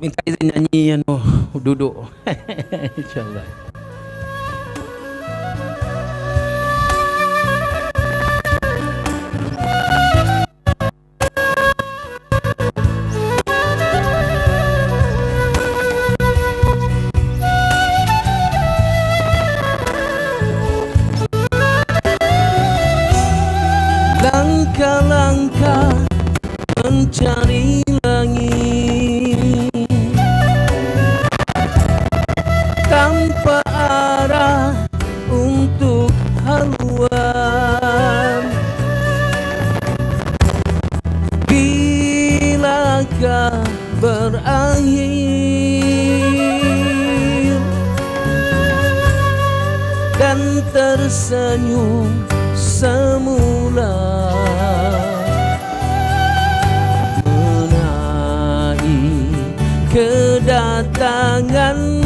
minta izin nyanyi anu duduk. Insyaallah. berakhir dan tersenyum semula menaiki kedatanganmu.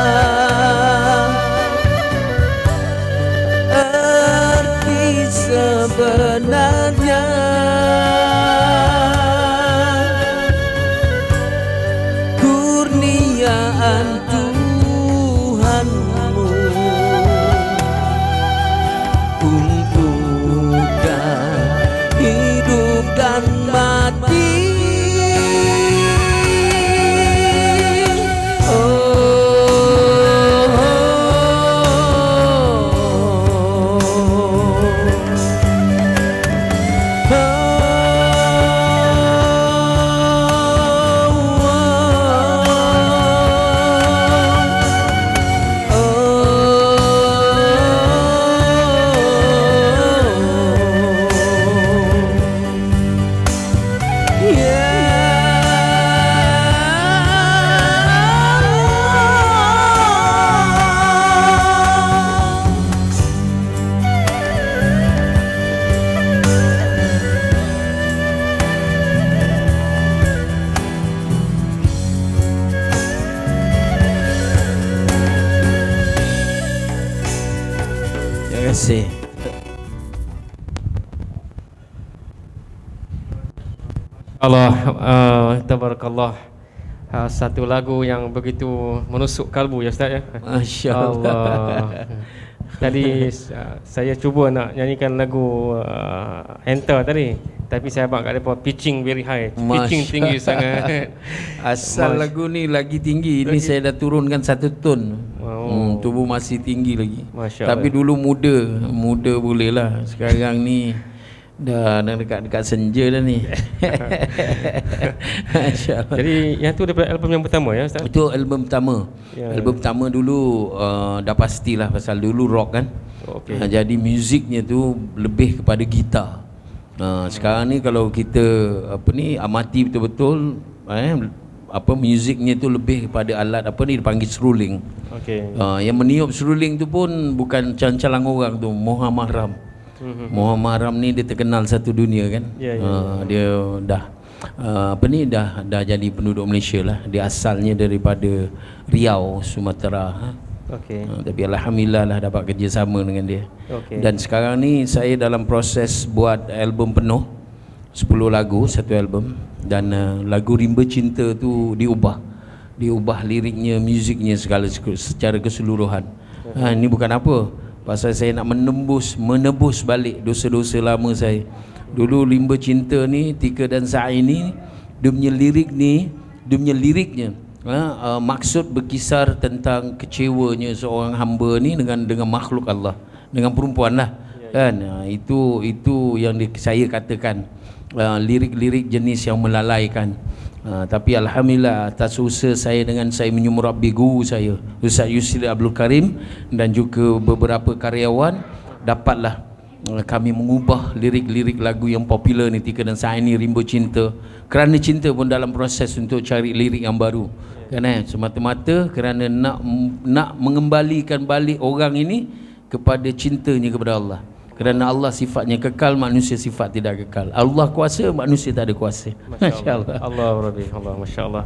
kasih. Allah uh, tabarakallah uh, satu lagu yang begitu menusuk kalbu ya ustaz ya Masya Allah. tadi uh, saya cuba nak nyanyikan lagu uh, enter tadi tapi saya abang kat depa pitching very high pitching Masya tinggi sangat Asal Masya- lagu ni lagi tinggi. Ini Lagi- saya dah turunkan satu ton. Oh. Hmm, tubuh masih tinggi lagi. Masya Tapi Allah. dulu muda, muda boleh lah. Sekarang ni dah dah dekat-dekat senja dah ni. Masya Allah. jadi yang tu daripada album yang pertama ya ustaz Itu album pertama. Ya. Album pertama dulu uh, dah pastilah pasal dulu rock kan. Okey. Uh, jadi muziknya tu lebih kepada gitar. Uh, sekarang ni kalau kita apa ni amati betul-betul eh apa muziknya tu lebih kepada alat apa ni dipanggil seruling. okey Uh, yang meniup seruling tu pun bukan calang-calang orang tu, Muhammad Ram. Mhm. Muhammad Ram ni dia terkenal satu dunia kan. Ya, ya, Uh, dia dah uh, apa ni dah dah jadi penduduk Malaysia lah. Dia asalnya daripada Riau, Sumatera. Ha? Okey Uh, tapi alhamdulillah lah dapat kerjasama dengan dia. Okey. Dan sekarang ni saya dalam proses buat album penuh 10 lagu satu album dan uh, lagu Rimba Cinta tu diubah. Diubah liriknya, muziknya segala secara keseluruhan. Ha ini bukan apa. Pasal saya nak menembus menebus balik dosa-dosa lama saya. Dulu Rimba Cinta ni Tika dan Sa'i ni dia punya lirik ni, dia punya liriknya uh, maksud berkisar tentang kecewanya seorang hamba ni dengan dengan makhluk Allah dengan perempuan lah kan? Uh, itu itu yang di, saya katakan uh, lirik-lirik jenis yang melalaikan. Uh, tapi alhamdulillah atas usaha saya dengan saya menyumurabi guru saya Ustaz Yusri Abdul Karim dan juga beberapa karyawan dapatlah kami mengubah lirik-lirik lagu yang popular ni Tika dan Saya ni Rimba Cinta. Kerana cinta pun dalam proses untuk cari lirik yang baru. Kan eh? Semata-mata kerana nak nak mengembalikan balik orang ini kepada cintanya kepada Allah. Kerana Allah sifatnya kekal manusia sifat tidak kekal. Allah kuasa manusia tak ada kuasa. Masya masya-Allah Allah. Rabbi. Allah Masya Allah